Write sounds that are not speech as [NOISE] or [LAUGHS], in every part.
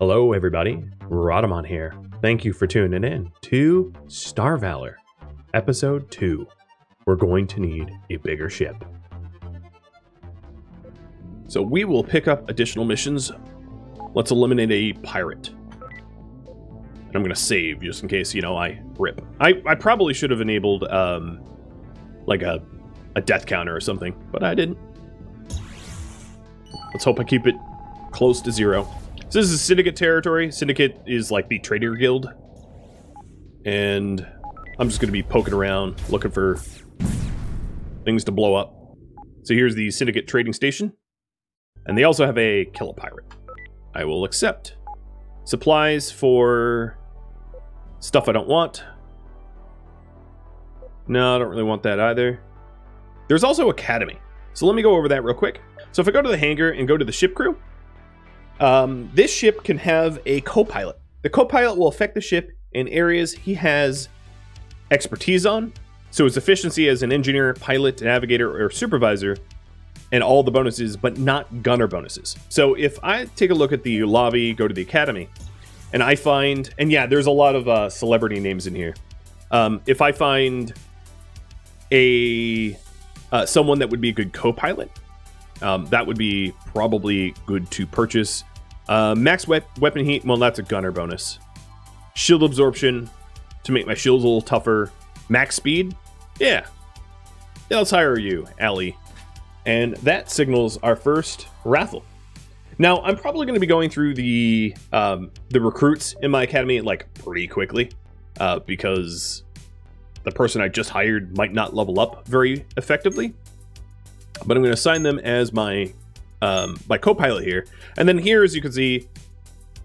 Hello, everybody. Rhadamant here. Thank you for tuning in to Star Valor, Episode 2. We're going to need a bigger ship. So we will pick up additional missions. Let's eliminate a pirate. And I'm going to save just in case, you know, I rip. I, I probably should have enabled, um, like a, a death counter or something, but I didn't. Let's hope I keep it close to zero. So this is Syndicate territory. Syndicate is like the trader guild. And I'm just going to be poking around, looking for things to blow up. So here's the Syndicate trading station. And they also have a kill a pirate. I will accept. Supplies for stuff I don't want. No, I don't really want that either. There's also Academy. So let me go over that real quick. So if I go to the hangar and go to the ship crew, um, this ship can have a co-pilot. The co-pilot will affect the ship in areas he has expertise on. So his efficiency as an engineer, pilot, navigator, or supervisor, and all the bonuses, but not gunner bonuses. So if I take a look at the lobby, go to the academy, and I find, and yeah, there's a lot of uh, celebrity names in here. Um, if I find a uh, someone that would be a good co-pilot, um, that would be probably good to purchase. Uh, max we weapon heat, well, that's a gunner bonus. Shield absorption to make my shields a little tougher. Max speed, yeah. yeah let's hire you, Allie. And that signals our first raffle. Now, I'm probably going to be going through the um, the recruits in my academy like pretty quickly uh, because the person I just hired might not level up very effectively but I'm going to assign them as my um, my co-pilot here. And then here, as you can see,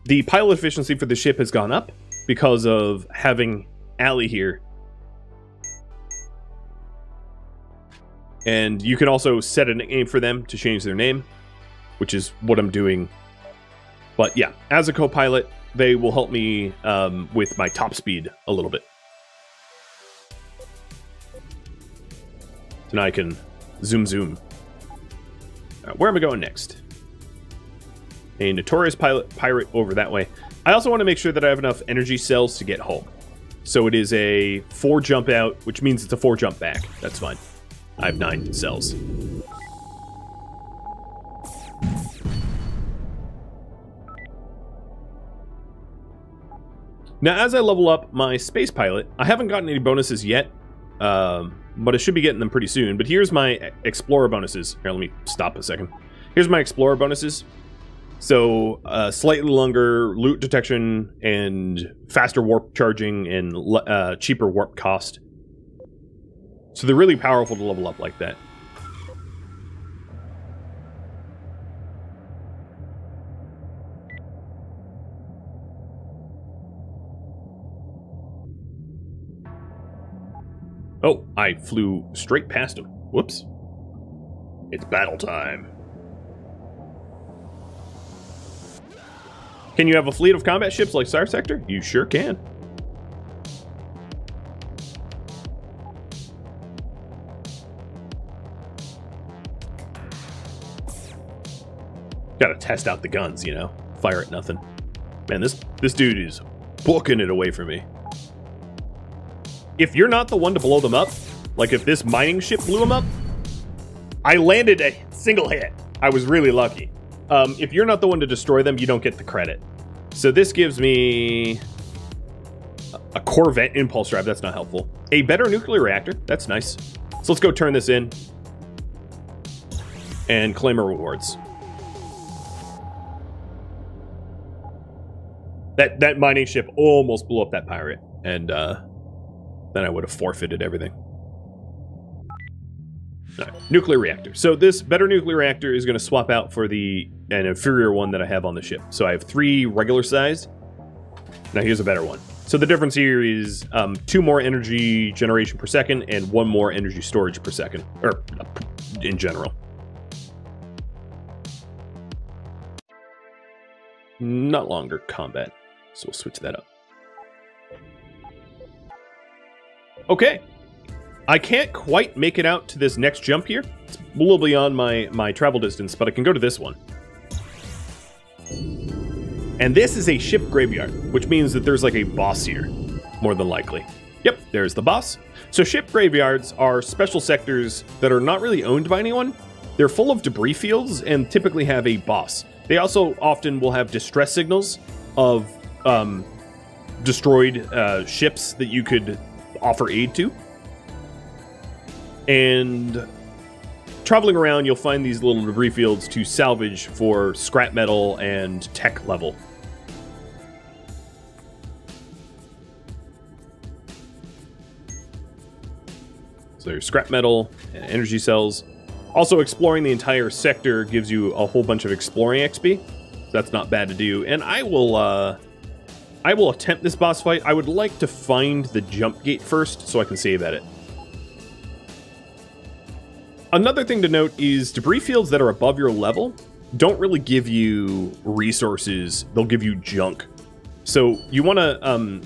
the pilot efficiency for the ship has gone up because of having Allie here. And you can also set a nickname for them to change their name, which is what I'm doing. But yeah, as a co-pilot, they will help me um, with my top speed a little bit. So now I can zoom zoom. Uh, where am I going next? A notorious pilot pirate over that way. I also want to make sure that I have enough energy cells to get home. So it is a four jump out, which means it's a four jump back. That's fine. I have nine cells. Now, as I level up my space pilot, I haven't gotten any bonuses yet, um, but I should be getting them pretty soon. But here's my Explorer bonuses. Here, let me stop a second. Here's my Explorer bonuses. So, uh, slightly longer loot detection and faster warp charging and uh, cheaper warp cost. So they're really powerful to level up like that. Oh, I flew straight past him. Whoops. It's battle time. Can you have a fleet of combat ships like Starsector? You sure can. Gotta test out the guns, you know? Fire at nothing. Man, this, this dude is booking it away from me if you're not the one to blow them up, like if this mining ship blew them up, I landed a single hit. I was really lucky. Um, if you're not the one to destroy them, you don't get the credit. So this gives me a Corvette impulse drive. That's not helpful. A better nuclear reactor. That's nice. So let's go turn this in and claim our rewards. That that mining ship almost blew up that pirate, and uh, then I would have forfeited everything. Nuclear reactor. So this better nuclear reactor is going to swap out for the an inferior one that I have on the ship. So I have three regular sized. Now here's a better one. So the difference here is um, two more energy generation per second and one more energy storage per second, or in general. Not longer combat, so we'll switch that up. Okay. I can't quite make it out to this next jump here. It's a little beyond my, my travel distance, but I can go to this one. And this is a ship graveyard, which means that there's like a boss here, more than likely. Yep, there's the boss. So ship graveyards are special sectors that are not really owned by anyone. They're full of debris fields and typically have a boss. They also often will have distress signals of um, destroyed uh, ships that you could offer aid to. And traveling around, you'll find these little debris fields to salvage for scrap metal and tech level. So there's scrap metal and energy cells. Also, exploring the entire sector gives you a whole bunch of exploring XP. That's not bad to do. And I will, uh, I will attempt this boss fight. I would like to find the jump gate first so I can save at it. Another thing to note is debris fields that are above your level don't really give you resources. They'll give you junk. So you want to um,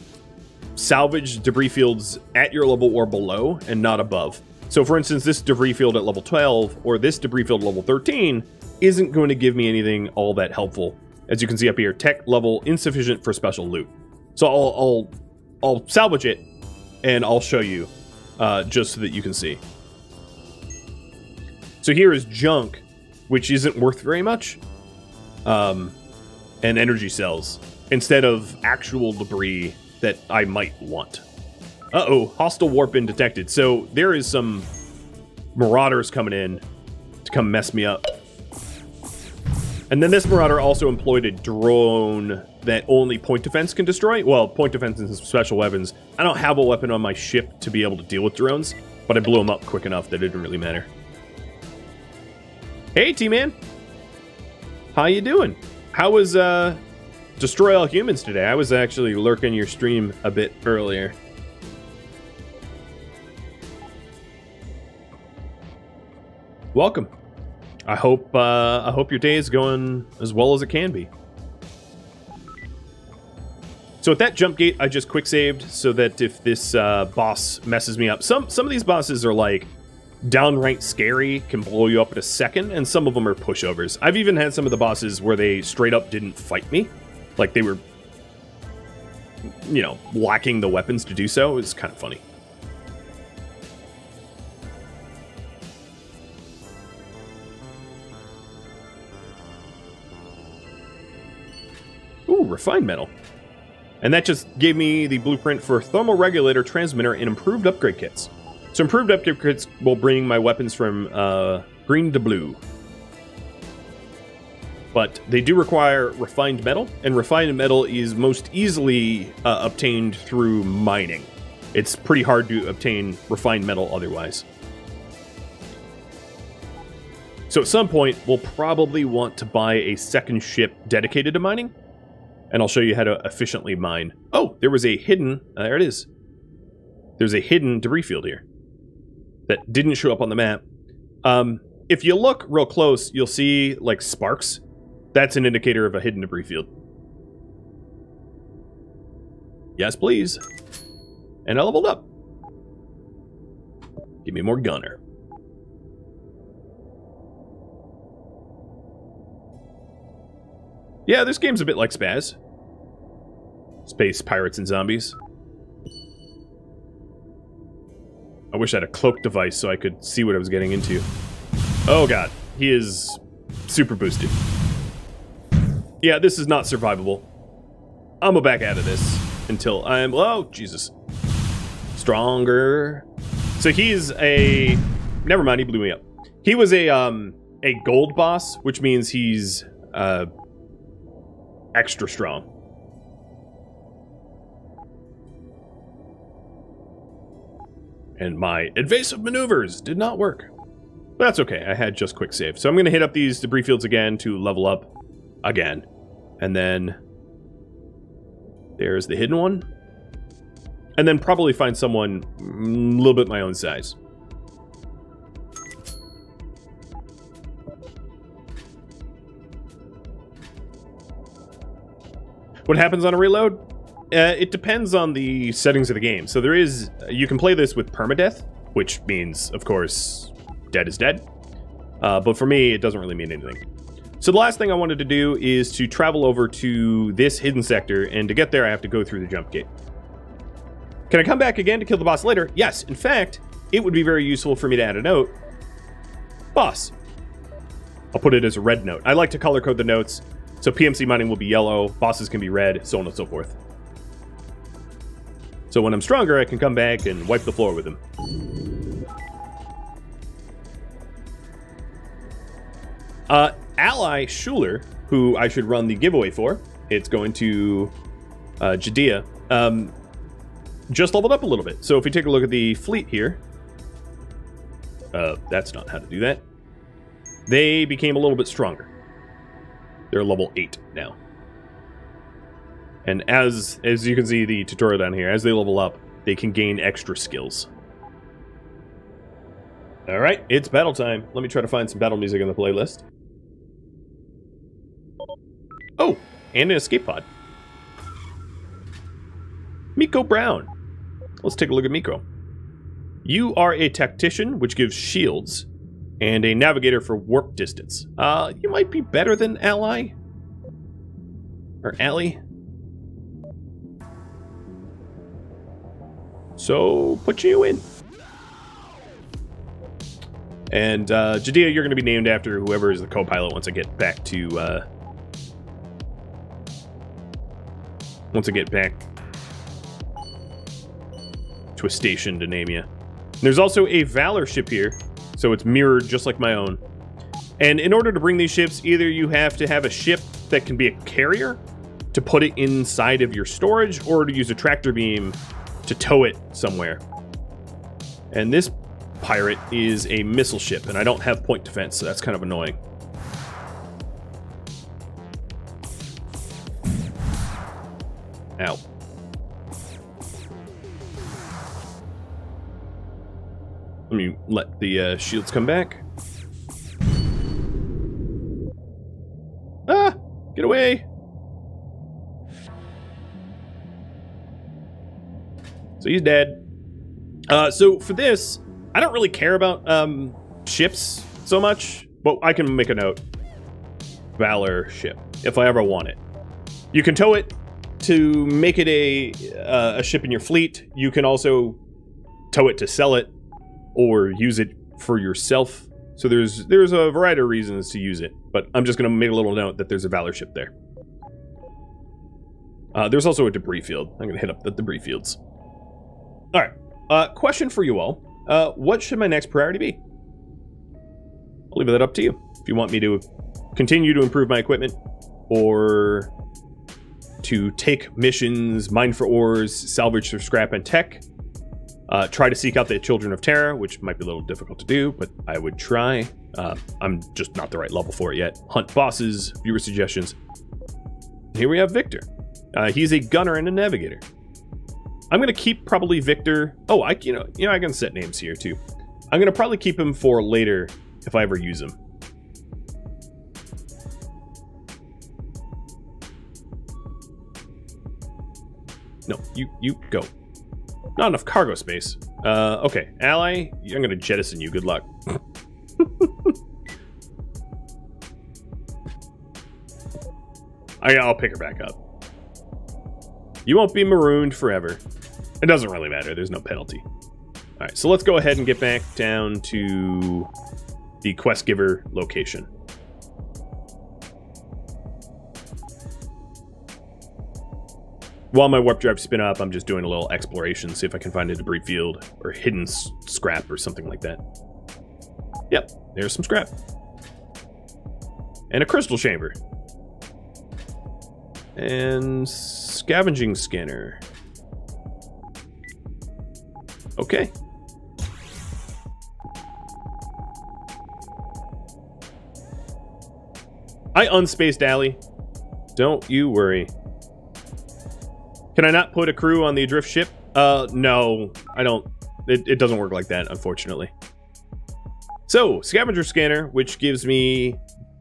salvage debris fields at your level or below and not above. So for instance, this debris field at level 12 or this debris field level 13 isn't going to give me anything all that helpful. As you can see up here, tech level insufficient for special loot. So I'll, I'll, I'll salvage it and I'll show you uh, just so that you can see. So here is junk, which isn't worth very much, um, and energy cells instead of actual debris that I might want. Uh-oh, hostile warp in detected. So there is some marauders coming in to come mess me up. And then this marauder also employed a drone that only point defense can destroy. Well, point defense and special weapons. I don't have a weapon on my ship to be able to deal with drones, but I blew them up quick enough that it didn't really matter. Hey, T-Man. How you doing? How was, uh, Destroy All Humans today? I was actually lurking your stream a bit earlier. Welcome. I hope, uh, I hope your day is going as well as it can be. So at that jump gate, I just quick saved so that if this uh, boss messes me up, some some of these bosses are like downright scary, can blow you up in a second, and some of them are pushovers. I've even had some of the bosses where they straight up didn't fight me, like they were, you know, lacking the weapons to do so. It's kind of funny. Ooh, refined metal. And that just gave me the blueprint for thermoregulator transmitter and improved upgrade kits. So improved upgrade kits will bring my weapons from uh, green to blue. But they do require refined metal, and refined metal is most easily uh, obtained through mining. It's pretty hard to obtain refined metal otherwise. So at some point, we'll probably want to buy a second ship dedicated to mining, and I'll show you how to efficiently mine. Oh, there was a hidden, uh, there it is. There's a hidden debris field here that didn't show up on the map. Um, if you look real close, you'll see like sparks. That's an indicator of a hidden debris field. Yes, please. And I leveled up. Give me more gunner. Yeah, this game's a bit like Spaz. Space pirates and zombies. I wish I had a cloak device so I could see what I was getting into. Oh god, he is super boosted. Yeah, this is not survivable. I'm gonna back out of this until I'm... Oh, Jesus. Stronger. So he's a... Never mind, he blew me up. He was a, um, a gold boss, which means he's, uh, extra strong. And my evasive maneuvers did not work. But that's okay, I had just quick save. So I'm going to hit up these debris fields again to level up again. And then there's the hidden one. And then probably find someone a little bit my own size. What happens on a reload? Uh, it depends on the settings of the game. So there is, you can play this with permadeath, which means, of course, dead is dead. Uh, but for me, it doesn't really mean anything. So the last thing I wanted to do is to travel over to this hidden sector, and to get there I have to go through the jump gate. Can I come back again to kill the boss later? Yes, in fact, it would be very useful for me to add a note. Boss. I'll put it as a red note. I like to color code the notes, so PMC mining will be yellow, bosses can be red, so on and so forth. So when I'm stronger, I can come back and wipe the floor with him. Uh, ally Schuler, who I should run the giveaway for, it's going to uh, Judea, um, just leveled up a little bit. So if we take a look at the fleet here, uh, that's not how to do that. They became a little bit stronger. They're level 8 now. And as as you can see the tutorial down here, as they level up, they can gain extra skills. Alright, it's battle time. Let me try to find some battle music in the playlist. Oh, and an escape pod. Miko Brown. Let's take a look at Miko. You are a tactician, which gives shields, and a navigator for warp distance. Uh, you might be better than Ally. Or Ally. So, put you in. And uh, Judea, you're going to be named after whoever is the co-pilot once I get back to uh, once I get back to a station to name you. There's also a Valor ship here, so it's mirrored just like my own. And in order to bring these ships, either you have to have a ship that can be a carrier to put it inside of your storage, or to use a tractor beam to tow it somewhere. And this pirate is a missile ship, and I don't have point defense, so that's kind of annoying. Ow. Let me let the uh, shields come back. Ah! Get away! He's dead. Uh, so for this, I don't really care about um, ships so much, but I can make a note. Valor ship, if I ever want it. You can tow it to make it a uh, a ship in your fleet. You can also tow it to sell it or use it for yourself. So there's there's a variety of reasons to use it, but I'm just going to make a little note that there's a Valor ship there. Uh, there's also a debris field. I'm to hit up the debris fields. All right. Uh, question for you all. Uh, what should my next priority be? I'll leave that up to you. If you want me to continue to improve my equipment or to take missions, mine for ores, salvage for scrap and tech. Uh, try to seek out the Children of Terra, which might be a little difficult to do, but I would try. Uh, I'm just not the right level for it yet. Hunt bosses, viewer suggestions. Here we have Victor. Uh, he's a gunner and a navigator. I'm gonna keep probably Victor. Oh, I you know you know I can set names here too. I'm gonna probably keep him for later if I ever use him. No, you you go. Not enough cargo space. Uh, okay, ally, I'm gonna jettison you. Good luck. [LAUGHS] I, I'll pick her back up. You won't be marooned forever. It doesn't really matter. There's no penalty. All right, so let's go ahead and get back down to the quest giver location. While my warp drive spin up, I'm just doing a little exploration, see if I can find a debris field or hidden scrap or something like that. Yep, there's some scrap. And a crystal chamber. And scavenging scanner. Okay. I unspaced Alley. Don't you worry. Can I not put a crew on the adrift ship? Uh, no, I don't. It, it doesn't work like that, unfortunately. So, scavenger scanner, which gives me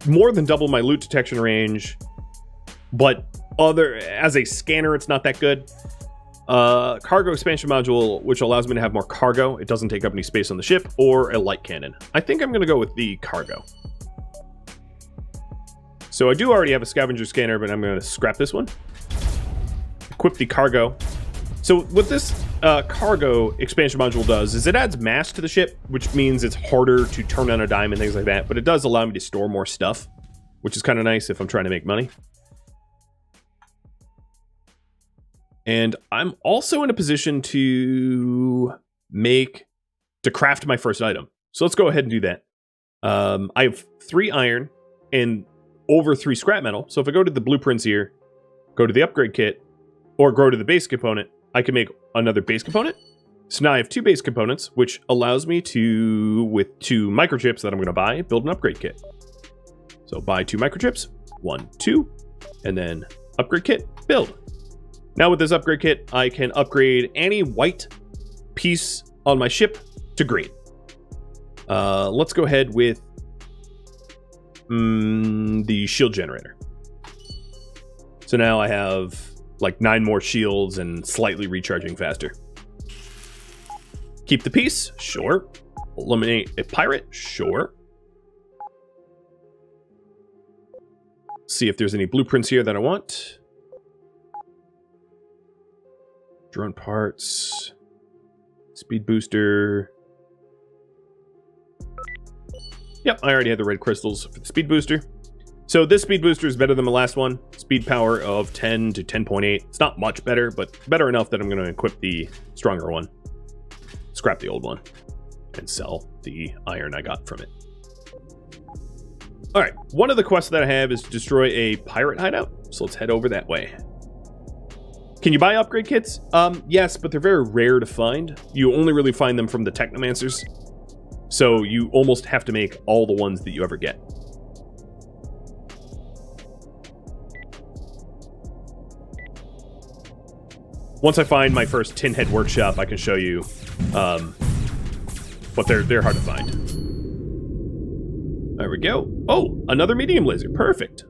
more than double my loot detection range, but other as a scanner, it's not that good. Uh, cargo expansion module, which allows me to have more cargo. It doesn't take up any space on the ship, or a light cannon. I think I'm going to go with the cargo. So I do already have a scavenger scanner, but I'm going to scrap this one. Equip the cargo. So what this uh, cargo expansion module does is it adds mass to the ship, which means it's harder to turn on a dime and things like that. But it does allow me to store more stuff, which is kind of nice if I'm trying to make money. And I'm also in a position to make, to craft my first item. So let's go ahead and do that. Um, I have three iron and over three scrap metal. So if I go to the blueprints here, go to the upgrade kit, or go to the base component, I can make another base component. So now I have two base components, which allows me to, with two microchips that I'm going to buy, build an upgrade kit. So buy two microchips, one, two, and then upgrade kit, build. Now with this upgrade kit, I can upgrade any white piece on my ship to green. Uh, let's go ahead with mm, the shield generator. So now I have like nine more shields and slightly recharging faster. Keep the piece? Sure. Eliminate a pirate? Sure. See if there's any blueprints here that I want. Drone parts. Speed booster. Yep, I already had the red crystals for the speed booster. So this speed booster is better than the last one. Speed power of 10 to 10.8. It's not much better, but better enough that I'm going to equip the stronger one. Scrap the old one. And sell the iron I got from it. Alright, one of the quests that I have is to destroy a pirate hideout. So let's head over that way. Can you buy upgrade kits? Um, yes, but they're very rare to find. You only really find them from the Technomancers. So you almost have to make all the ones that you ever get. Once I find my first tin head workshop, I can show you, um, but they're they're hard to find. There we go. Oh, another medium laser. Perfect.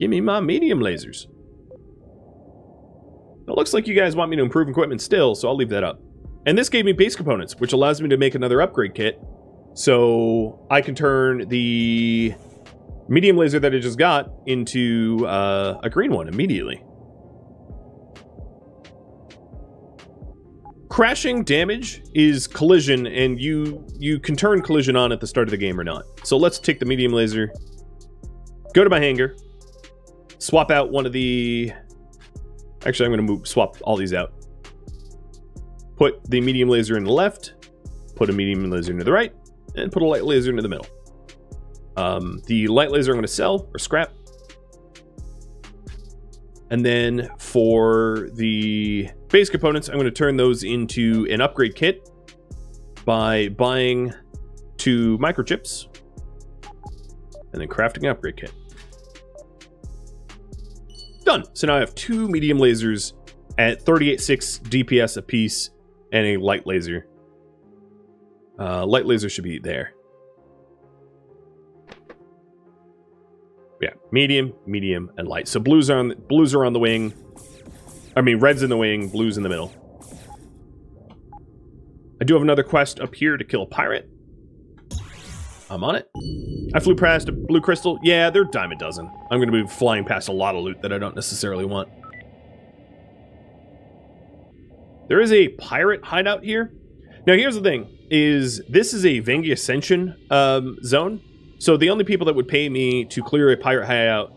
Give me my medium lasers. It looks like you guys want me to improve equipment still, so I'll leave that up. And this gave me base components, which allows me to make another upgrade kit. So I can turn the medium laser that I just got into uh, a green one immediately. Crashing damage is collision, and you you can turn collision on at the start of the game or not. So let's take the medium laser, go to my hangar, swap out one of the... Actually, I'm going to move swap all these out. Put the medium laser in the left, put a medium laser into the right, and put a light laser into the middle. Um, the light laser I'm going to sell or scrap. And then for the base components, I'm going to turn those into an upgrade kit by buying two microchips and then crafting an upgrade kit. Done. So now I have two medium lasers at 38.6 DPS apiece and a light laser. Uh, light laser should be there. Yeah, medium, medium, and light. So blues are on the, blues are on the wing. I mean, red's in the wing, blues in the middle. I do have another quest up here to kill a pirate. I'm on it. I flew past a blue crystal. Yeah, they're dime a dozen. I'm going to be flying past a lot of loot that I don't necessarily want. There is a pirate hideout here. Now, here's the thing, is this is a Venghi Ascension um, zone. So the only people that would pay me to clear a pirate hideout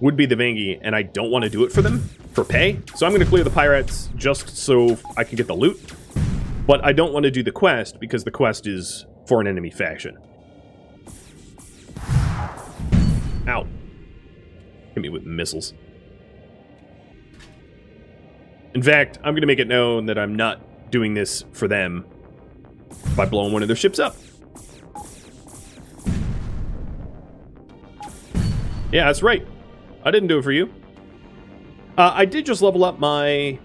would be the Venghi, and I don't want to do it for them, for pay. So I'm going to clear the pirates just so I can get the loot. But I don't want to do the quest, because the quest is for an enemy faction. Ow. Hit me with missiles. In fact, I'm going to make it known that I'm not doing this for them by blowing one of their ships up. Yeah, that's right. I didn't do it for you. Uh, I did just level up my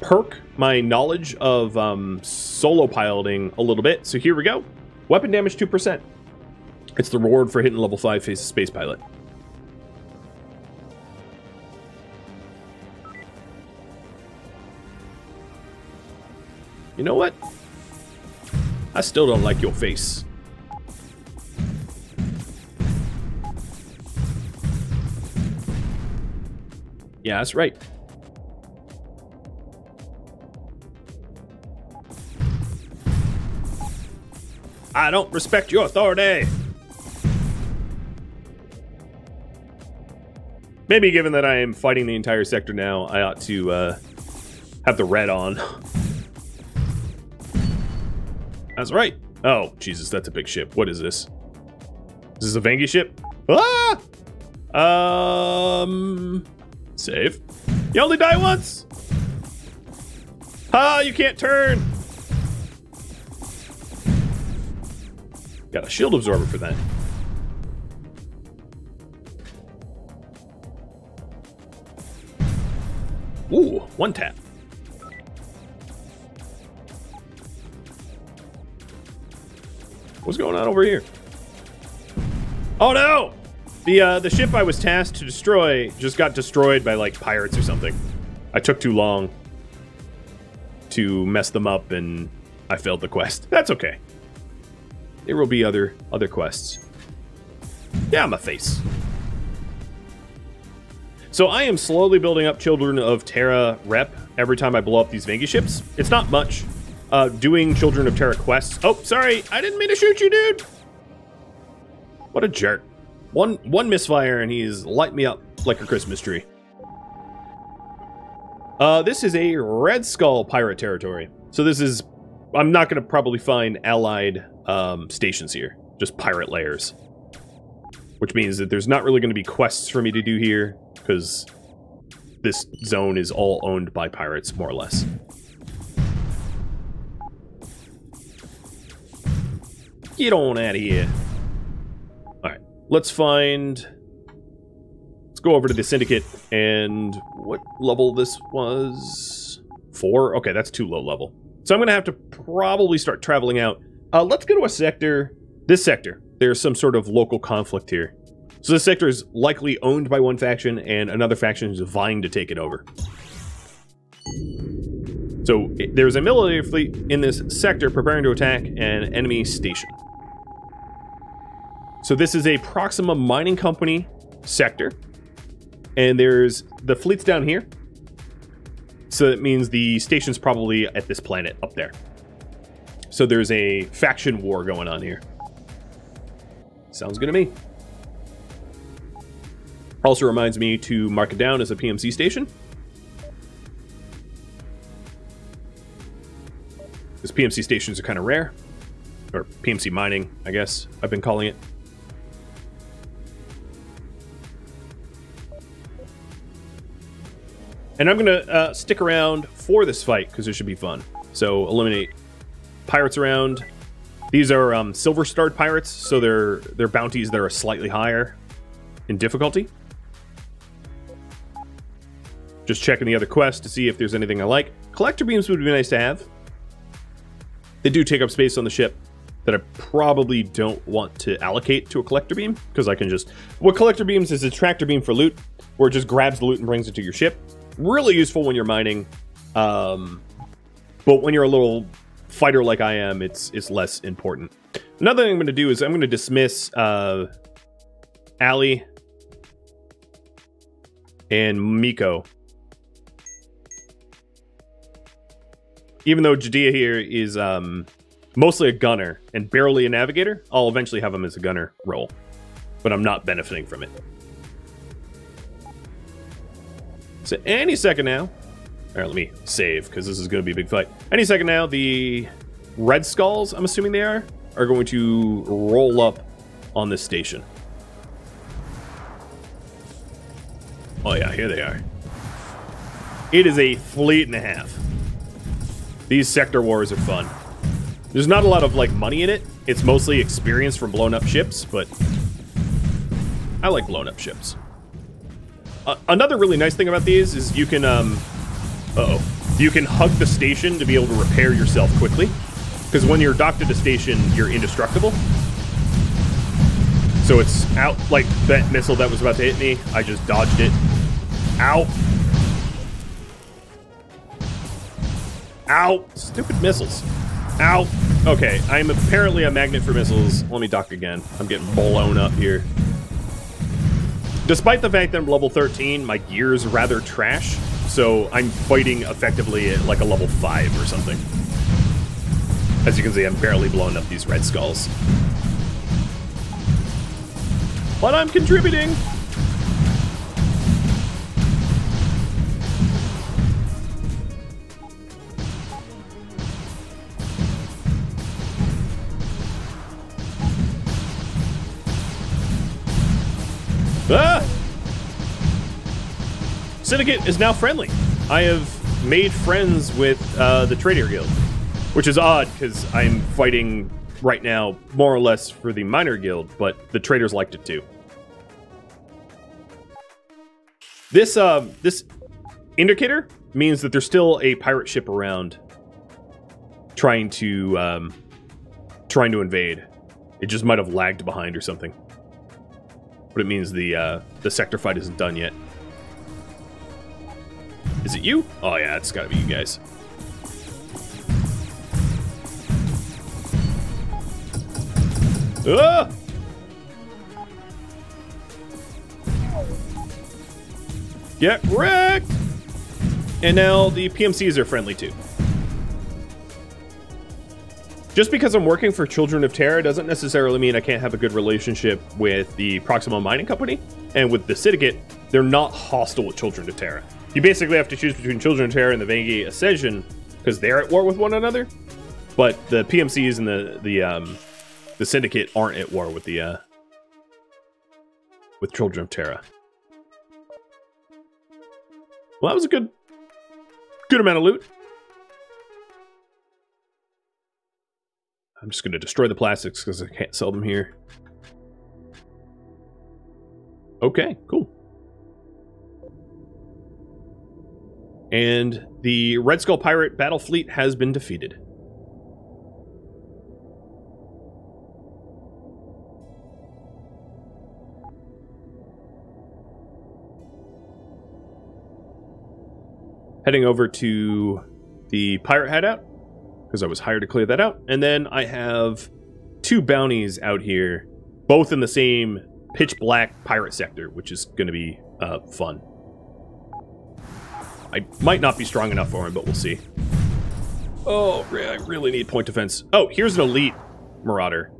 perk, my knowledge of um, solo piloting a little bit. So here we go. Weapon damage 2%. It's the reward for hitting level 5 face space pilot. You know what? I still don't like your face. Yeah, that's right. I don't respect your authority! Maybe given that I am fighting the entire sector now, I ought to uh, have the red on. That's right. Oh, Jesus, that's a big ship. What is this? This is this a Venghi ship? Ah! Um... Save. You only die once! Ah, you can't turn! Got a shield absorber for that. Ooh, one tap. What's going on over here? Oh no! The uh, the ship I was tasked to destroy just got destroyed by like pirates or something. I took too long to mess them up and I failed the quest. That's okay. There will be other other quests. Yeah, my face. So I am slowly building up Children of Terra rep every time I blow up these Venghi ships. It's not much. Uh, doing Children of Terra quests. Oh, sorry. I didn't mean to shoot you, dude. What a jerk. One one misfire and he's light me up like a Christmas tree. Uh, this is a Red Skull pirate territory. So this is... I'm not going to probably find allied um, stations here. Just pirate layers. Which means that there's not really going to be quests for me to do here because this zone is all owned by pirates, more or less. Get on out of here. Alright, let's find... Let's go over to the Syndicate, and what level this was? Four? Okay, that's too low level. So I'm going to have to probably start traveling out. Uh, let's go to a sector. This sector. There's some sort of local conflict here. So this sector is likely owned by one faction, and another faction is vying to take it over. So there's a military fleet in this sector preparing to attack an enemy station. So this is a Proxima Mining Company sector, and there's the fleet's down here. So that means the station's probably at this planet up there. So there's a faction war going on here. Sounds good to me. Also reminds me to mark it down as a PMC station. Because PMC stations are kind of rare. Or PMC mining, I guess I've been calling it. And I'm going to uh, stick around for this fight because it should be fun. So eliminate pirates around. These are um, silver starred pirates, so they're, they're bounties that are slightly higher in difficulty. Just checking the other quests to see if there's anything I like. Collector beams would be nice to have. They do take up space on the ship that I probably don't want to allocate to a collector beam because I can just... What collector beams is a tractor beam for loot where it just grabs the loot and brings it to your ship. Really useful when you're mining. Um, but when you're a little fighter like I am, it's, it's less important. Another thing I'm going to do is I'm going to dismiss uh, Ali and Miko even though Judea here is um, mostly a gunner and barely a navigator, I'll eventually have him as a gunner role. But I'm not benefiting from it. So any second now... Alright, let me save, because this is going to be a big fight. Any second now, the Red Skulls, I'm assuming they are, are going to roll up on this station. Oh yeah, here they are. It is a fleet and a half. These sector wars are fun. There's not a lot of, like, money in it. It's mostly experience from blown up ships, but I like blown up ships. Uh, another really nice thing about these is you can, um, uh oh You can hug the station to be able to repair yourself quickly. Because when you're docked at a station, you're indestructible. So it's out, like that missile that was about to hit me, I just dodged it. Ow. Ow! Stupid missiles. Ow! Okay, I'm apparently a magnet for missiles. Let me dock again. I'm getting blown up here. Despite the fact that I'm level 13, my gear is rather trash, so I'm fighting effectively at like a level 5 or something. As you can see, I'm barely blowing up these red skulls. But I'm contributing! Syndicate is now friendly. I have made friends with uh, the Trader Guild, which is odd because I'm fighting right now more or less for the Miner Guild, but the traders liked it too. This uh, this indicator means that there's still a pirate ship around trying to um, trying to invade. It just might have lagged behind or something. But it means the uh, the sector fight isn't done yet. Is it you? Oh yeah, it's gotta be you guys. Ah! Get wrecked! And now the PMCs are friendly too. Just because I'm working for Children of Terra doesn't necessarily mean I can't have a good relationship with the Proxima Mining Company and with the Syndicate. They're not hostile with Children of Terra. You basically have to choose between Children of Terra and the Venghi Ascension because they're at war with one another. But the PMCs and the the um, the Syndicate aren't at war with the uh, with Children of Terra. Well, that was a good good amount of loot. I'm just going to destroy the plastics because I can't sell them here. Okay, cool. And the Red Skull Pirate battle fleet has been defeated. Heading over to the pirate hideout because I was hired to clear that out. And then I have two bounties out here, both in the same pitch black pirate sector, which is going to be uh, fun. I might not be strong enough for him, but we'll see. Oh, I really need point defense. Oh, here's an elite marauder.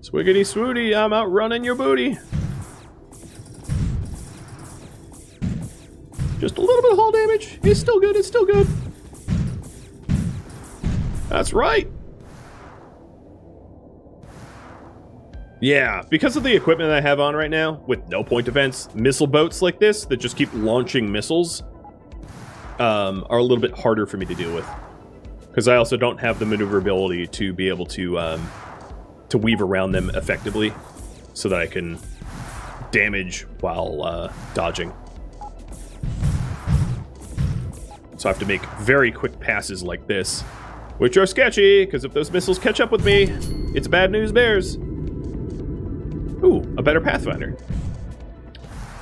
Swiggity swooty, I'm outrunning your booty. Just a little bit of hull damage. It's still good. It's still good. That's right. Yeah, because of the equipment I have on right now, with no point defense, missile boats like this that just keep launching missiles um, are a little bit harder for me to deal with. Because I also don't have the maneuverability to be able to um, to weave around them effectively, so that I can damage while uh, dodging. So I have to make very quick passes like this, which are sketchy, because if those missiles catch up with me, it's bad news bears. Ooh, a better Pathfinder.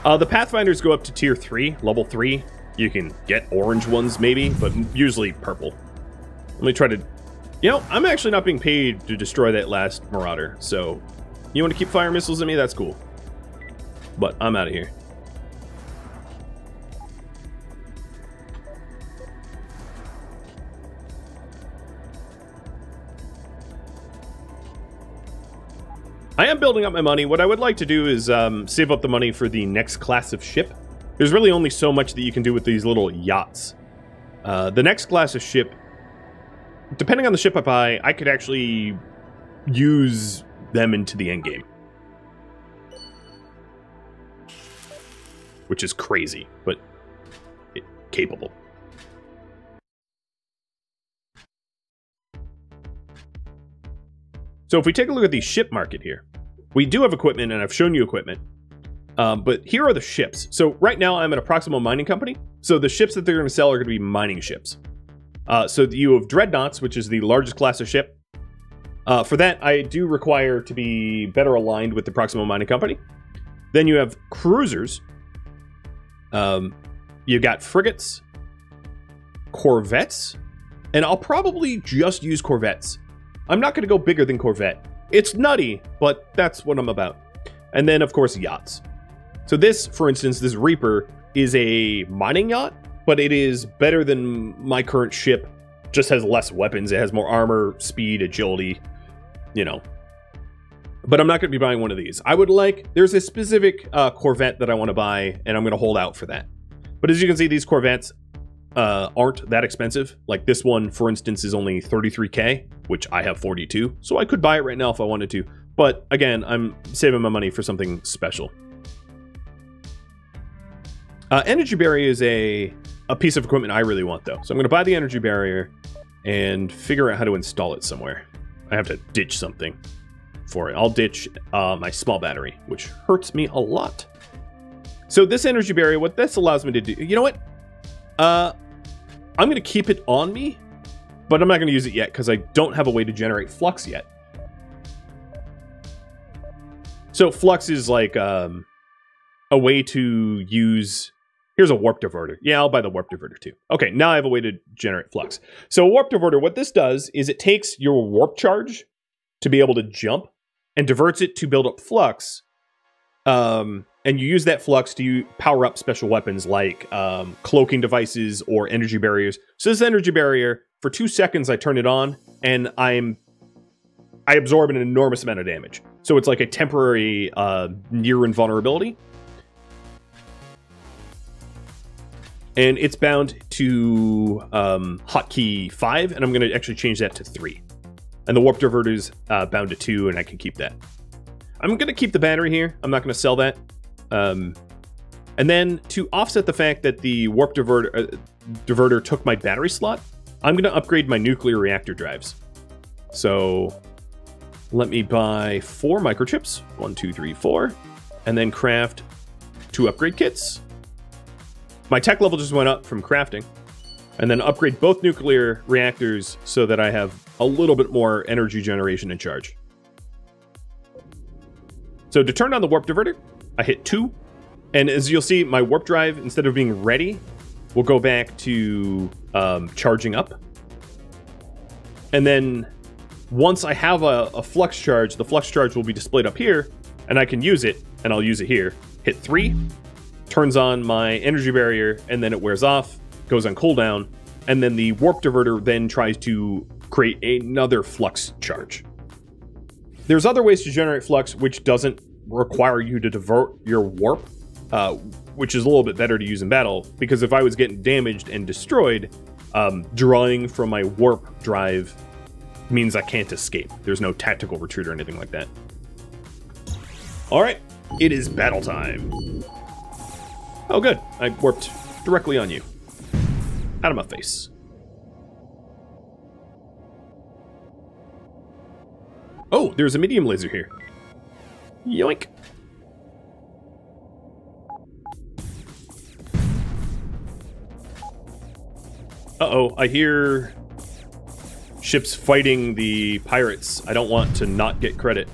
Uh, the Pathfinders go up to tier 3, level 3. You can get orange ones, maybe, but usually purple. Let me try to... You know, I'm actually not being paid to destroy that last Marauder, so... You want to keep fire missiles at me? That's cool. But I'm out of here. Building up my money. What I would like to do is um, save up the money for the next class of ship. There's really only so much that you can do with these little yachts. Uh, the next class of ship, depending on the ship I buy, I could actually use them into the end game. Which is crazy, but capable. So if we take a look at the ship market here, we do have equipment, and I've shown you equipment. Um, but here are the ships. So right now I'm at a Proxima Mining Company. So the ships that they're going to sell are going to be mining ships. Uh, so you have Dreadnoughts, which is the largest class of ship. Uh, for that, I do require to be better aligned with the Proxima Mining Company. Then you have cruisers. Um, you've got frigates, corvettes, and I'll probably just use corvettes I'm not going to go bigger than Corvette. It's nutty, but that's what I'm about. And then, of course, yachts. So this, for instance, this Reaper is a mining yacht, but it is better than my current ship. Just has less weapons. It has more armor, speed, agility, you know. But I'm not going to be buying one of these. I would like, there's a specific uh, Corvette that I want to buy, and I'm going to hold out for that. But as you can see, these Corvettes uh, aren't that expensive. Like this one, for instance, is only 33k, which I have 42. So I could buy it right now if I wanted to. But again, I'm saving my money for something special. Uh, energy barrier is a, a piece of equipment I really want, though. So I'm going to buy the energy barrier and figure out how to install it somewhere. I have to ditch something for it. I'll ditch uh, my small battery, which hurts me a lot. So this energy barrier, what this allows me to do, you know what? Uh, I'm going to keep it on me, but I'm not going to use it yet because I don't have a way to generate flux yet. So flux is like um, a way to use Here's a warp diverter. Yeah, I'll buy the warp diverter too. Okay, now I have a way to generate flux. So a warp diverter, what this does is it takes your warp charge to be able to jump and diverts it to build up flux. Um, and you use that flux to power up special weapons like um, cloaking devices or energy barriers. So this energy barrier, for two seconds, I turn it on and I'm I absorb an enormous amount of damage. So it's like a temporary uh, near invulnerability. and it's bound to um, hotkey 5, and I'm going to actually change that to 3. And the warp diverter is uh, bound to 2, and I can keep that. I'm going to keep the battery here. I'm not going to sell that. Um, and then to offset the fact that the warp diverter, uh, diverter took my battery slot, I'm going to upgrade my nuclear reactor drives. So let me buy four microchips, one, two, three, four, and then craft two upgrade kits. My tech level just went up from crafting. And then upgrade both nuclear reactors so that I have a little bit more energy generation and charge. So to turn on the warp diverter, I hit 2. And as you'll see, my warp drive, instead of being ready, will go back to um, charging up. And then once I have a, a flux charge, the flux charge will be displayed up here, and I can use it, and I'll use it here. Hit 3, turns on my energy barrier, and then it wears off, goes on cooldown, and then the warp diverter then tries to create another flux charge. There's other ways to generate flux which doesn't require you to divert your warp, uh, which is a little bit better to use in battle, because if I was getting damaged and destroyed, um, drawing from my warp drive means I can't escape. There's no tactical retreat or anything like that. Alright, it is battle time. Oh, good. I warped directly on you. Out of my face. Oh, there's a medium laser here. Yoink. Uh-oh, I hear ships fighting the pirates. I don't want to not get credit.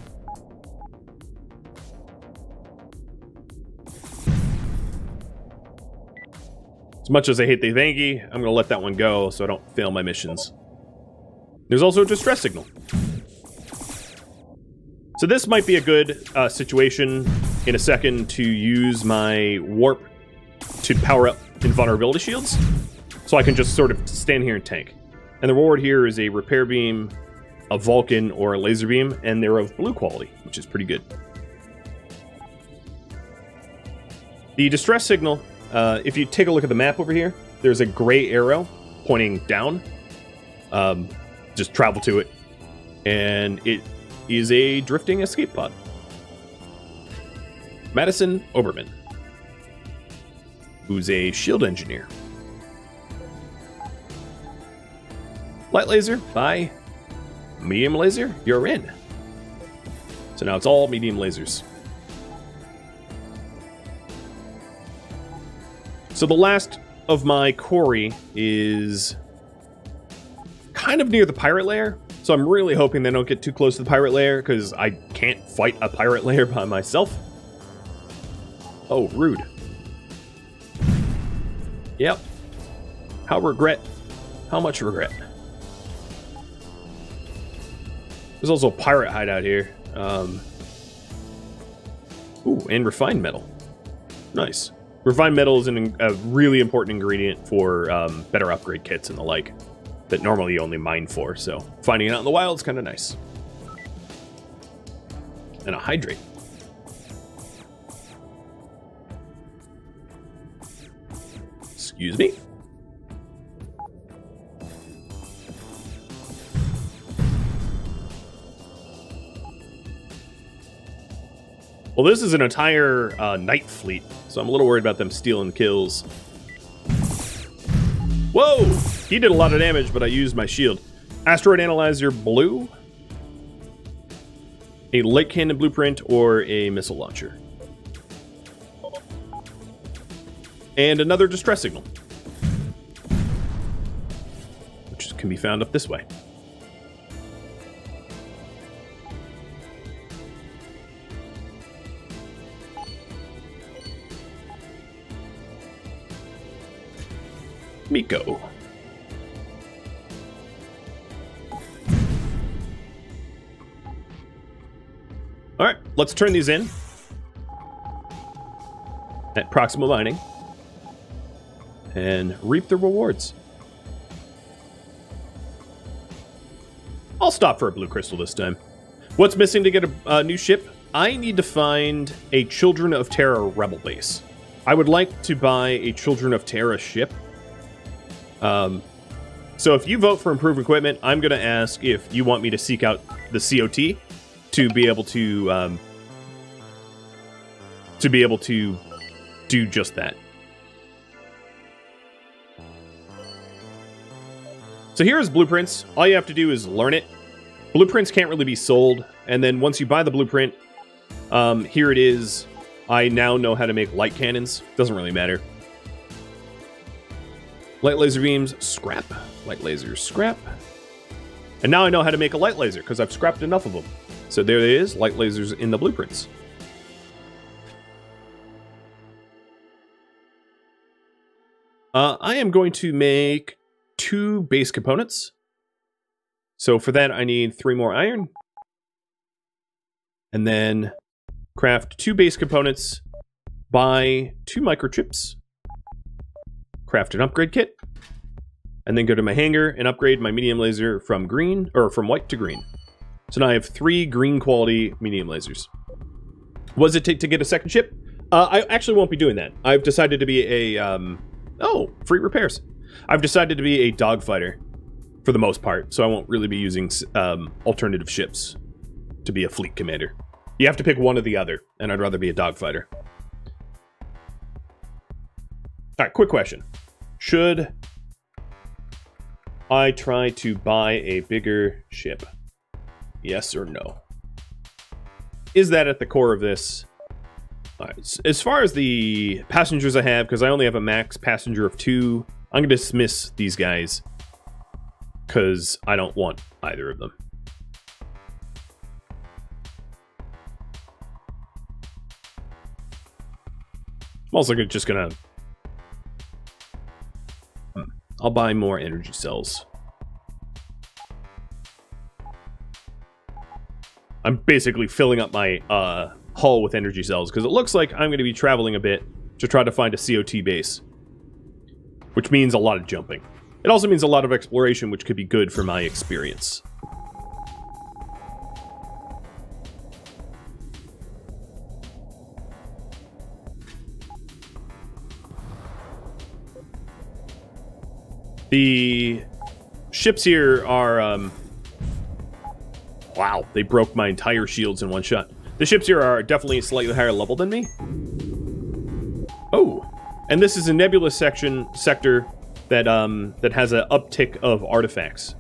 As much as I hate the Venghi, I'm to let that one go so I don't fail my missions. There's also a distress signal. So this might be a good uh, situation in a second to use my warp to power up invulnerability shields. So I can just sort of stand here and tank. And the reward here is a repair beam, a Vulcan, or a laser beam, and they're of blue quality, which is pretty good. The distress signal uh, if you take a look at the map over here, there's a gray arrow pointing down. Um, just travel to it, and it is a drifting escape pod. Madison Oberman, who's a shield engineer. Light laser, bye. Medium laser, you're in. So now it's all medium lasers. So the last of my quarry is kind of near the pirate lair. So I'm really hoping they don't get too close to the pirate lair because I can't fight a pirate [LAUGHS] lair by myself. Oh, rude. Yep. How regret. How much regret. There's also a pirate hideout here. Um, ooh, and refined metal. Nice. Refined metal is an, a really important ingredient for um, better upgrade kits and the like that normally you only mine for, so finding it out in the wild is kind of nice. And a hydrate. Excuse me? Well, this is an entire uh, night fleet, so I'm a little worried about them stealing kills. Whoa! He did a lot of damage, but I used my shield. Asteroid Analyzer Blue. A light cannon blueprint or a missile launcher. And another distress signal. Which can be found up this way. Miko. Let's turn these in at Proxima Mining and reap the rewards. I'll stop for a blue crystal this time. What's missing to get a, a new ship? I need to find a Children of Terra rebel base. I would like to buy a Children of Terra ship um, so if you vote for improved equipment, I'm going to ask if you want me to seek out the COT to be able to um, to be able to do just that. So here's blueprints. All you have to do is learn it. Blueprints can't really be sold, and then once you buy the blueprint, um, here it is. I now know how to make light cannons. Doesn't really matter. Light laser beams, scrap. Light lasers, scrap. And now I know how to make a light laser because I've scrapped enough of them. So there it is, light lasers in the blueprints. Uh, I am going to make two base components. So for that, I need three more iron. And then craft two base components, buy two microchips, craft an upgrade kit, and then go to my hangar and upgrade my medium laser from green, or from white to green. So now I have three green quality medium lasers. What does it take to get a second ship? Uh, I actually won't be doing that. I've decided to be a, um, oh, free repairs. I've decided to be a dogfighter for the most part, so I won't really be using um, alternative ships to be a fleet commander. You have to pick one or the other, and I'd rather be a dogfighter. All right, quick question. Should I try to buy a bigger ship? Yes or no? Is that at the core of this? Uh, right, as far as the passengers I have, because I only have a max passenger of two, I'm going to dismiss these guys because I don't want either of them. I'm also just going to hmm, I'll buy more energy cells. I'm basically filling up my uh, hull with energy cells because it looks like I'm going to be traveling a bit to try to find a COT base. Which means a lot of jumping. It also means a lot of exploration, which could be good for my experience. The ships here are, um... Wow, they broke my entire shields in one shot. The ships here are definitely slightly higher level than me. Oh, and this is a nebulous section sector that um that has an uptick of artifacts.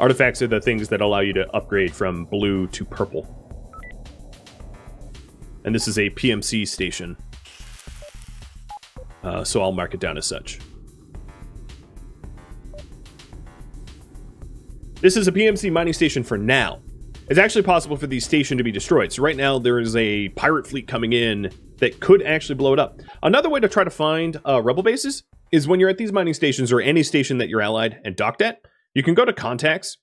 Artifacts are the things that allow you to upgrade from blue to purple. And this is a PMC station. Uh, so I'll mark it down as such. This is a PMC mining station for now. It's actually possible for the station to be destroyed. So right now there is a pirate fleet coming in that could actually blow it up. Another way to try to find uh, rebel bases is when you're at these mining stations or any station that you're allied and docked at, you can go to contacts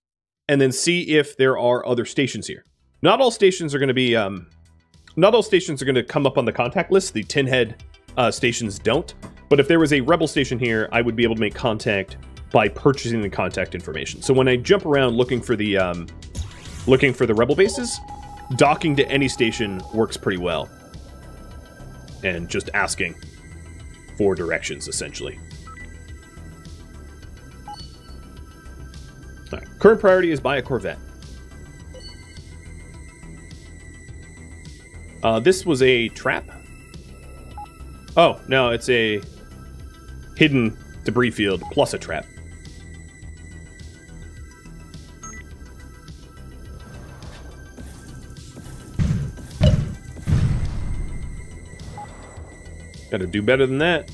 and then see if there are other stations here. Not all stations are going to be, um, not all stations are going to come up on the contact list. The tin head uh, stations don't. But if there was a rebel station here, I would be able to make contact by purchasing the contact information. So when I jump around looking for the um, looking for the rebel bases, docking to any station works pretty well. And just asking for directions, essentially. Current priority is buy a Corvette. Uh, this was a trap. Oh, no, it's a hidden debris field plus a trap. Gotta do better than that.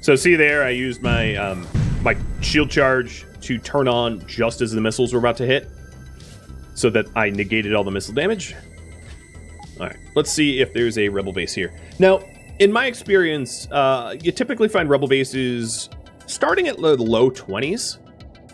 So see there, I used my um, my shield charge to turn on just as the missiles were about to hit, so that I negated all the missile damage. All right, let's see if there's a rebel base here. Now, in my experience, uh, you typically find rebel bases starting at the low 20s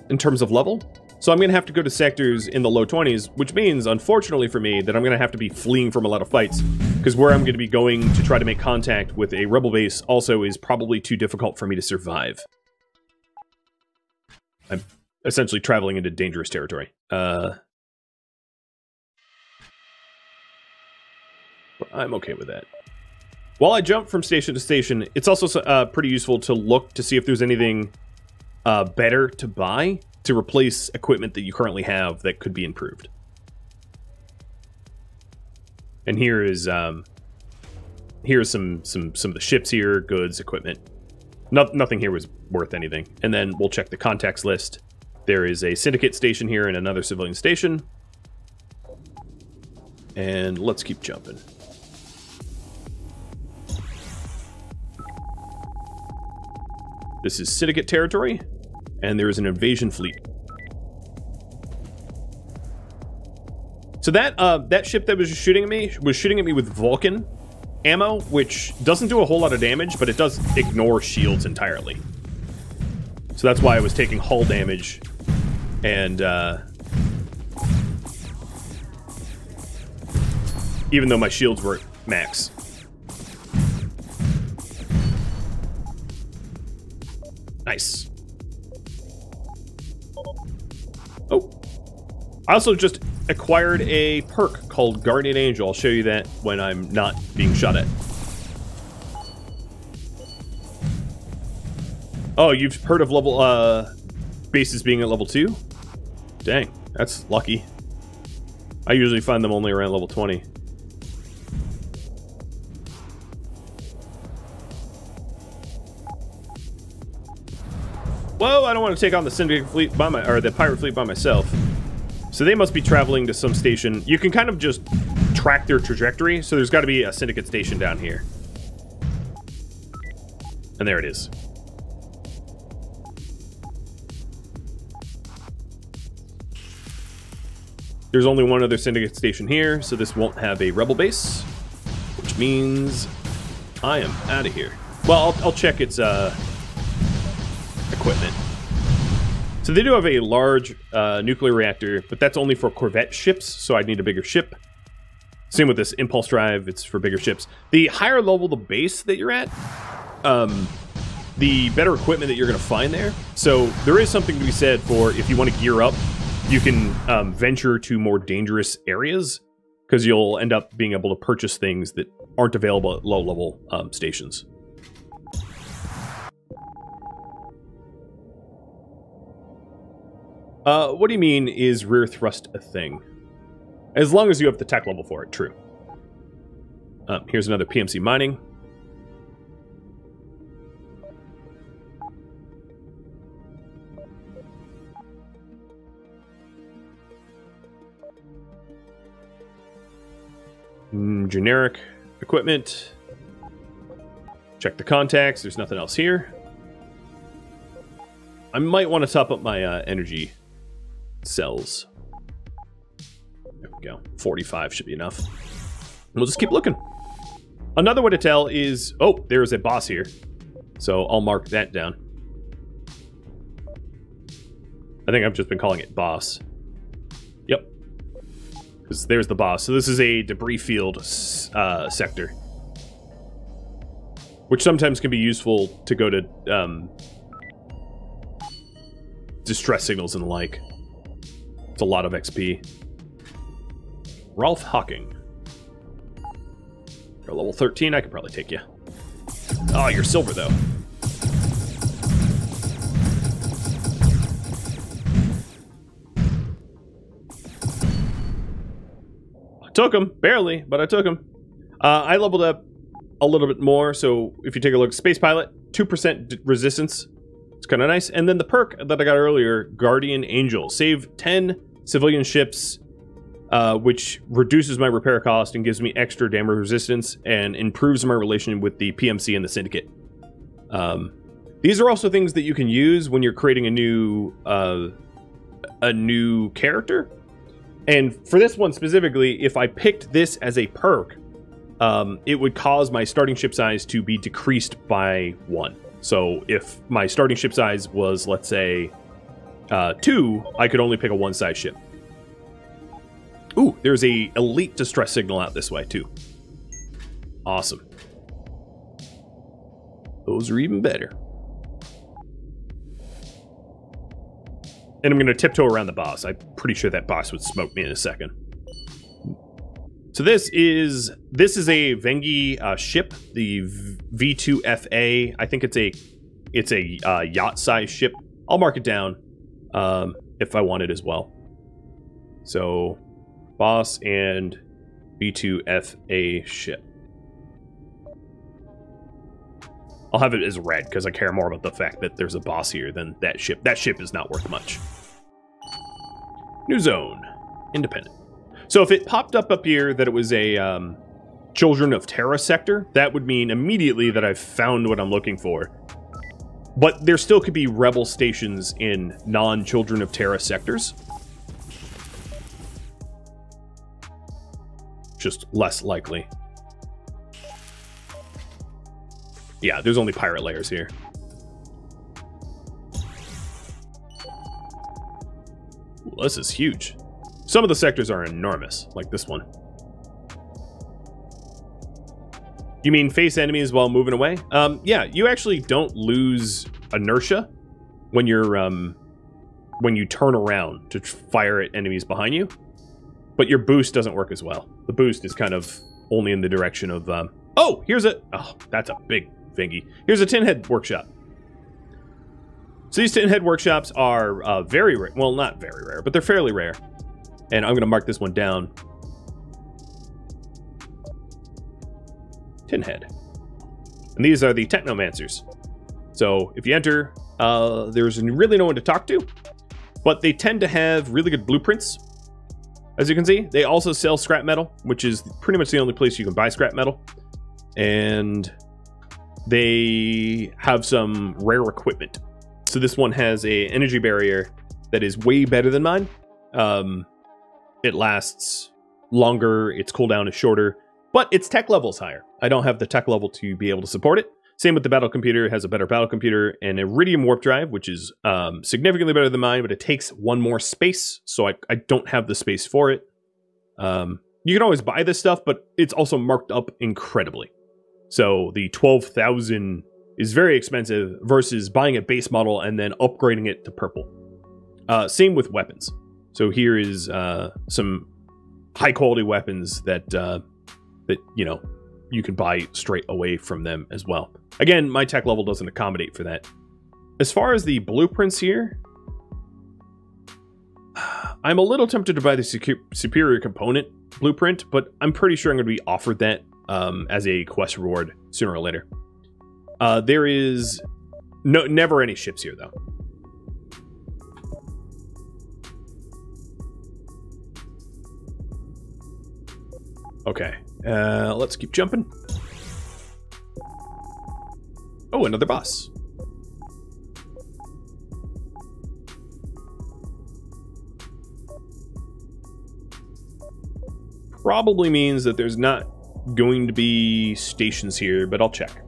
in terms of level. So I'm going to have to go to sectors in the low 20s, which means, unfortunately for me, that I'm going to have to be fleeing from a lot of fights. Because where I'm going to be going to try to make contact with a rebel base also is probably too difficult for me to survive. I'm essentially traveling into dangerous territory. Uh, I'm okay with that. While I jump from station to station, it's also uh, pretty useful to look to see if there's anything uh, better to buy to replace equipment that you currently have that could be improved. And here is um, here's some some some of the ships here, goods, equipment. No, nothing here was worth anything. And then we'll check the contacts list. There is a syndicate station here and another civilian station. And let's keep jumping. This is syndicate territory and there is an invasion fleet. So that uh, that ship that was shooting at me was shooting at me with Vulcan ammo, which doesn't do a whole lot of damage, but it does ignore shields entirely. So that's why I was taking hull damage, and uh, even though my shields were max. Nice. I also just acquired a perk called Guardian Angel. I'll show you that when I'm not being shot at. Oh, you've heard of level, uh, bases being at level 2? Dang, that's lucky. I usually find them only around level 20. Whoa, I don't want to take on the Syndicate fleet by my, or the Pirate fleet by myself. So they must be traveling to some station. You can kind of just track their trajectory, so there's got to be a Syndicate station down here. And there it is. There's only one other Syndicate station here, so this won't have a Rebel base, which means I am out of here. Well, I'll, I'll check its uh, equipment. So they do have a large uh, nuclear reactor, but that's only for Corvette ships, so I'd need a bigger ship. Same with this impulse drive, it's for bigger ships. The higher level the base that you're at, um, the better equipment that you're going to find there. So there is something to be said for if you want to gear up, you can um, venture to more dangerous areas because you'll end up being able to purchase things that aren't available at low level um, stations. Uh, what do you mean is rear thrust a thing? As long as you have the tech level for it, true. Um, here's another PMC mining. Mm, generic equipment. Check the contacts. There's nothing else here. I might want to top up my uh, energy cells. There we go. 45 should be enough. We'll just keep looking. Another way to tell is... Oh, there is a boss here. So I'll mark that down. I think I've just been calling it boss. Yep. Because there's the boss. So this is a debris field uh, sector. Which sometimes can be useful to go to um, distress signals and the like. It's a lot of XP. Ralph Hawking. You're level 13, I could probably take you. Oh, you're silver, though. I took him, barely, but I took him. Uh, I leveled up a little bit more, so if you take a look, Space Pilot, 2% resistance. It's kind of nice. And then the perk that I got earlier, Guardian Angel. Save 10 civilian ships uh, which reduces my repair cost and gives me extra damage resistance and improves my relation with the PMC and the Syndicate. Um, these are also things that you can use when you're creating a new uh, a new character. And for this one specifically, if I picked this as a perk, um, it would cause my starting ship size to be decreased by one. So if my starting ship size was, let's say, uh, two, I could only pick a one-size ship. Ooh, there's a elite distress signal out this way too. Awesome. Those are even better. And I'm going to tiptoe around the boss. I'm pretty sure that boss would smoke me in a second. So this is this is a Venghi uh, ship, the V2FA. I think it's a it's a uh, yacht size ship. I'll mark it down um, if I want it as well. So boss and B2FA ship. I'll have it as red because I care more about the fact that there's a boss here than that ship. That ship is not worth much. New zone. Independent. So if it popped up up here that it was a um, Children of Terra sector, that would mean immediately that I've found what I'm looking for. But there still could be rebel stations in non-Children of Terra sectors. just less likely. Yeah, there's only pirate layers here. Ooh, this is huge. Some of the sectors are enormous, like this one. You mean face enemies while moving away? Um, yeah, you actually don't lose inertia when you're um, when you turn around to fire at enemies behind you but your boost doesn't work as well. The boost is kind of only in the direction of, um, oh, here's a, oh, that's a big thingy. Here's a tin head workshop. So these tin head workshops are uh, very rare. Well, not very rare, but they're fairly rare. And I'm going to mark this one down. Tin head. And these are the technomancers. So if you enter, uh, there's really no one to talk to, but they tend to have really good blueprints as you can see, they also sell scrap metal, which is pretty much the only place you can buy scrap metal. And they have some rare equipment. So this one has a energy barrier that is way better than mine. Um, it lasts longer, its cooldown is shorter, but its tech level is higher. I don't have the tech level to be able to support it. Same with the battle computer, it has a better battle computer and Iridium warp drive, which is um, significantly better than mine, but it takes one more space, so I, I don't have the space for it. Um, you can always buy this stuff, but it's also marked up incredibly. So the 12,000 is very expensive versus buying a base model and then upgrading it to purple. Uh, same with weapons. So here is uh, some high quality weapons that uh, that you know you can buy straight away from them as well. Again, my tech level doesn't accommodate for that. As far as the blueprints here, [SIGHS] I'm a little tempted to buy the superior component blueprint, but I'm pretty sure I'm going to be offered that um, as a quest reward sooner or later. Uh, there is no never any ships here though. Okay, uh, let's keep jumping. Oh, another boss. Probably means that there's not going to be stations here, but I'll check.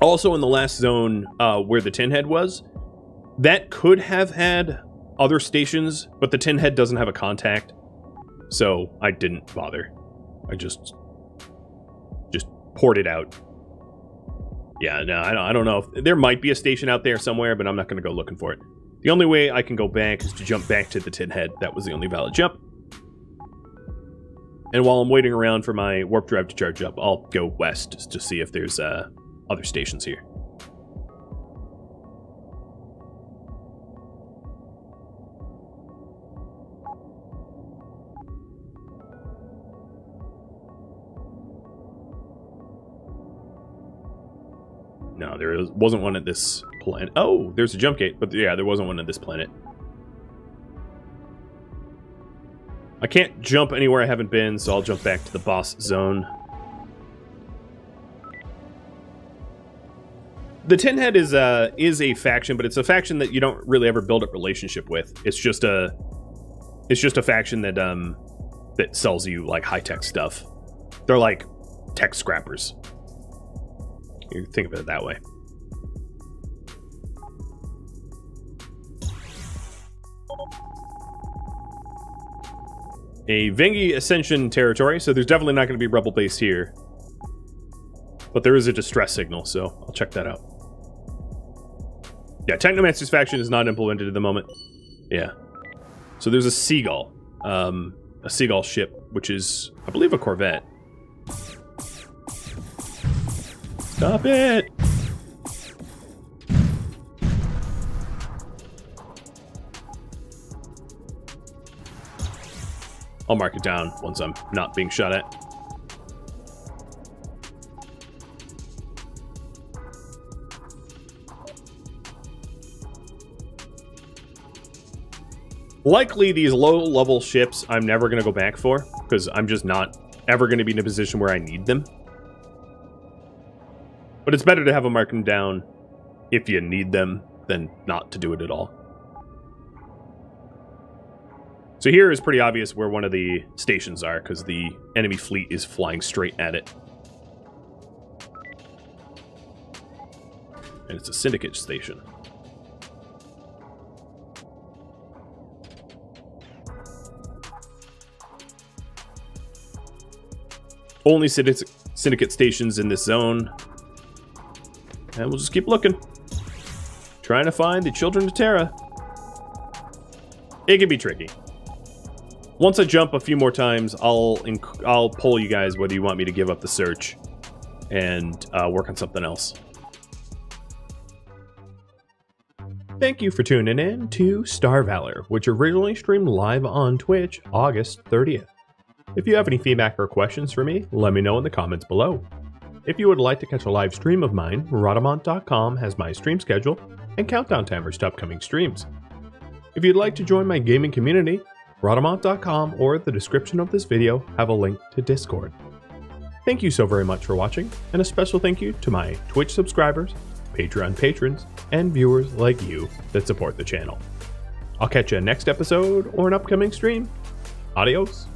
Also in the last zone uh, where the tin head was, that could have had other stations, but the tin head doesn't have a contact, so I didn't bother. I just just poured it out. Yeah, no, I don't, I don't know. If, there might be a station out there somewhere, but I'm not going to go looking for it. The only way I can go back is to jump back to the tin head. That was the only valid jump. And while I'm waiting around for my warp drive to charge up, I'll go west to see if there's uh, other stations here. Wasn't one at this planet. Oh, there's a jump gate, but yeah, there wasn't one at this planet. I can't jump anywhere I haven't been, so I'll jump back to the boss zone. The Tin Head is a is a faction, but it's a faction that you don't really ever build a relationship with. It's just a it's just a faction that um that sells you like high tech stuff. They're like tech scrappers. You think of it that way. A Venghi Ascension territory, so there's definitely not going to be Rebel base here. But there is a distress signal, so I'll check that out. Yeah, Technomancer's faction is not implemented at the moment. Yeah. So there's a Seagull. Um, a Seagull ship, which is, I believe, a Corvette. Stop it! I'll mark it down once I'm not being shot at. Likely these low-level ships I'm never going to go back for, because I'm just not ever going to be in a position where I need them. But it's better to have them marked down if you need them than not to do it at all. So here is pretty obvious where one of the stations are, because the enemy fleet is flying straight at it. And it's a Syndicate station. Only Syndicate stations in this zone. And we'll just keep looking. Trying to find the Children of Terra. It can be tricky. Once I jump a few more times, I'll I'll pull you guys whether you want me to give up the search and uh, work on something else. Thank you for tuning in to Star Valor, which originally streamed live on Twitch August 30th. If you have any feedback or questions for me, let me know in the comments below. If you would like to catch a live stream of mine, Rhadamant.com has my stream schedule and countdown timers to upcoming streams. If you'd like to join my gaming community, Rhadamant.com or the description of this video have a link to Discord. Thank you so very much for watching, and a special thank you to my Twitch subscribers, Patreon patrons, and viewers like you that support the channel. I'll catch you next episode or an upcoming stream. Adios.